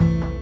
you